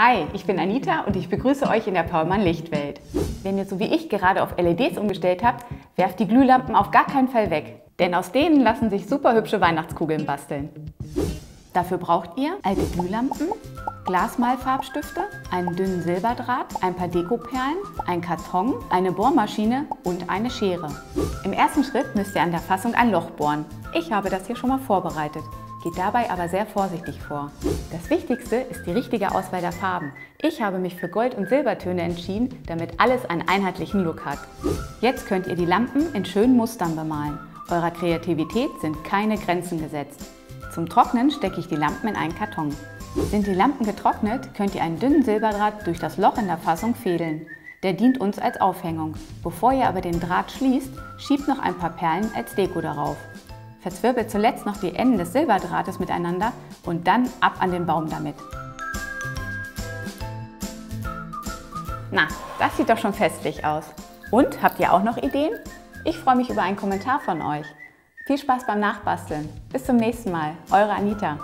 Hi, ich bin Anita und ich begrüße euch in der Paulmann Lichtwelt. Wenn ihr so wie ich gerade auf LEDs umgestellt habt, werft die Glühlampen auf gar keinen Fall weg, denn aus denen lassen sich super hübsche Weihnachtskugeln basteln. Dafür braucht ihr alte Glühlampen, Glasmalfarbstifte, einen dünnen Silberdraht, ein paar Dekoperlen, ein Karton, eine Bohrmaschine und eine Schere. Im ersten Schritt müsst ihr an der Fassung ein Loch bohren. Ich habe das hier schon mal vorbereitet. Geht dabei aber sehr vorsichtig vor. Das Wichtigste ist die richtige Auswahl der Farben. Ich habe mich für Gold- und Silbertöne entschieden, damit alles einen einheitlichen Look hat. Jetzt könnt ihr die Lampen in schönen Mustern bemalen. Eurer Kreativität sind keine Grenzen gesetzt. Zum Trocknen stecke ich die Lampen in einen Karton. Sind die Lampen getrocknet, könnt ihr einen dünnen Silberdraht durch das Loch in der Fassung fädeln. Der dient uns als Aufhängung. Bevor ihr aber den Draht schließt, schiebt noch ein paar Perlen als Deko darauf. Verzwirbelt zuletzt noch die Enden des Silberdrahtes miteinander und dann ab an den Baum damit. Na, das sieht doch schon festlich aus. Und, habt ihr auch noch Ideen? Ich freue mich über einen Kommentar von euch. Viel Spaß beim Nachbasteln. Bis zum nächsten Mal. Eure Anita.